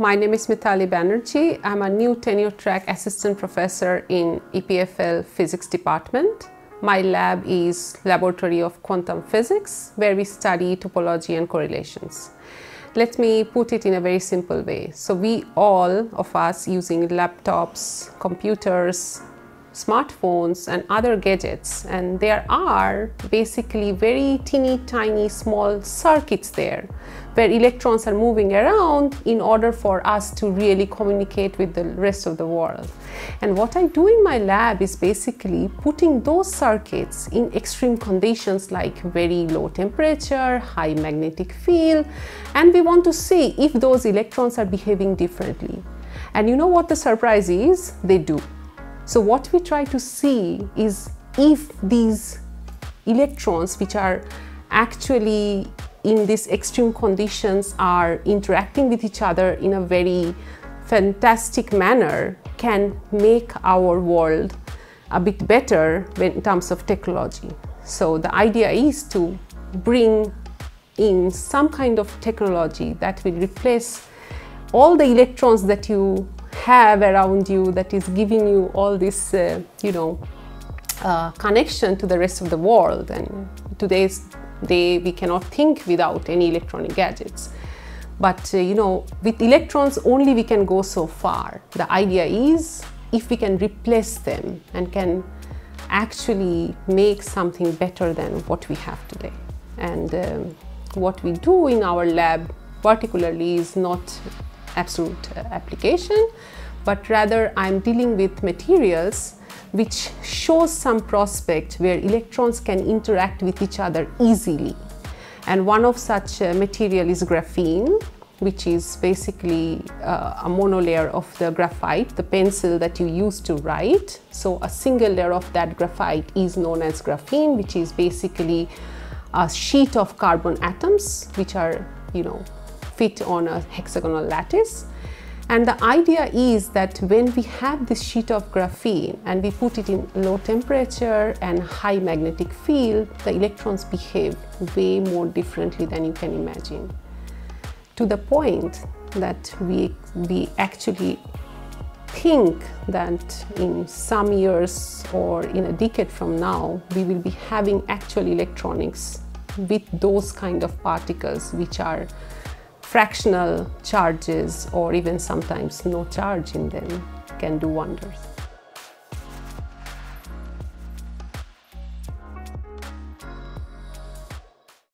my name is Mitali Banerjee. I'm a new tenure track assistant professor in EPFL physics department. My lab is Laboratory of Quantum Physics where we study topology and correlations. Let me put it in a very simple way. So we all of us using laptops, computers, smartphones and other gadgets and there are basically very teeny tiny small circuits there where electrons are moving around in order for us to really communicate with the rest of the world. And what I do in my lab is basically putting those circuits in extreme conditions like very low temperature, high magnetic field, and we want to see if those electrons are behaving differently. And you know what the surprise is? They do. So what we try to see is if these electrons which are actually in these extreme conditions are interacting with each other in a very fantastic manner can make our world a bit better in terms of technology. So the idea is to bring in some kind of technology that will replace all the electrons that you have around you that is giving you all this, uh, you know, uh, connection to the rest of the world. And today's day, we cannot think without any electronic gadgets. But, uh, you know, with electrons only we can go so far. The idea is if we can replace them and can actually make something better than what we have today. And um, what we do in our lab particularly is not absolute uh, application, but rather I'm dealing with materials which shows some prospect where electrons can interact with each other easily. And one of such uh, material is graphene, which is basically uh, a monolayer of the graphite, the pencil that you use to write. So a single layer of that graphite is known as graphene, which is basically a sheet of carbon atoms, which are, you know, fit on a hexagonal lattice. And the idea is that when we have this sheet of graphene and we put it in low temperature and high magnetic field, the electrons behave way more differently than you can imagine. To the point that we, we actually think that in some years or in a decade from now, we will be having actual electronics with those kind of particles which are fractional charges or even sometimes no charge in them can do wonders.